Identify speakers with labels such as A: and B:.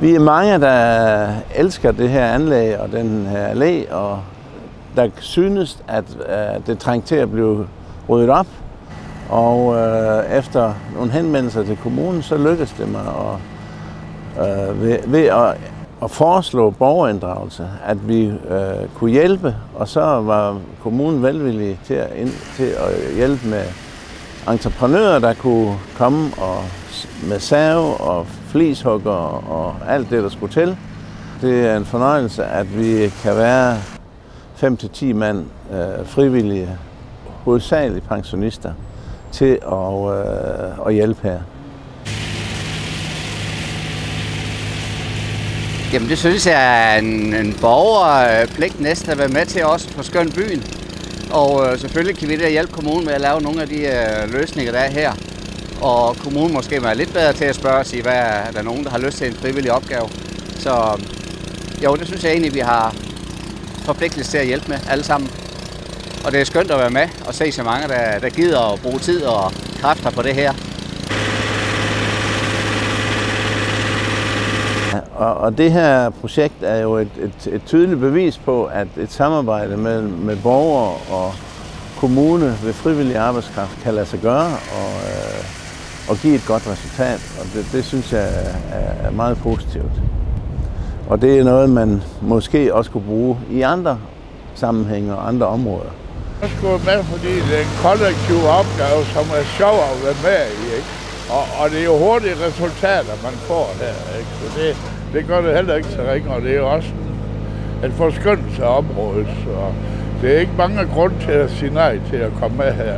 A: Vi er mange, der elsker det her anlæg og den her allé, og der synes, at, øh, det trængte til at blive ryddet op. Og øh, efter nogle henvendelser til kommunen, så lykkedes det mig at, øh, ved, ved at, at foreslå borgerinddragelse, at vi øh, kunne hjælpe, og så var kommunen velvillig til at, ind, til at hjælpe med entreprenører, der kunne komme og med save og flishugger og alt det, der skulle til. Det er en fornøjelse, at vi kan være 5-10 mand øh, frivillige, hovedsageligt pensionister, til at, øh, at hjælpe her.
B: Jamen det synes jeg er en, en borgerpligt næsten at være med til også på Skøn Byen. Og øh, selvfølgelig kan vi da hjælpe kommunen med at lave nogle af de øh, løsninger, der er her. Og kommunen måske være lidt bedre til at spørge og sige, hvad er der nogen, der har lyst til en frivillig opgave. Så jo, det synes jeg egentlig, vi har forpligtelse til at hjælpe med alle sammen. Og det er skønt at være med og se så mange, der, der gider at bruge tid og kræfter på det her.
A: Og, og det her projekt er jo et, et, et tydeligt bevis på, at et samarbejde med, med borgere og kommune ved frivillig arbejdskraft kan lade sig gøre og, øh, og give et godt resultat. Og det, det synes jeg er, er meget positivt. Og det er noget, man måske også kunne bruge i andre sammenhænge og andre områder.
C: Jeg skulle med, fordi det er en kollektiv opgave, som er sjov at være med i. Ikke? Og, og det er jo hurtige resultater, man får her. Ikke? Så det, det gør det heller ikke til ringe, og det er også en, en forskyndelse af området. Så det er ikke mange grund til at sige nej til at komme med her.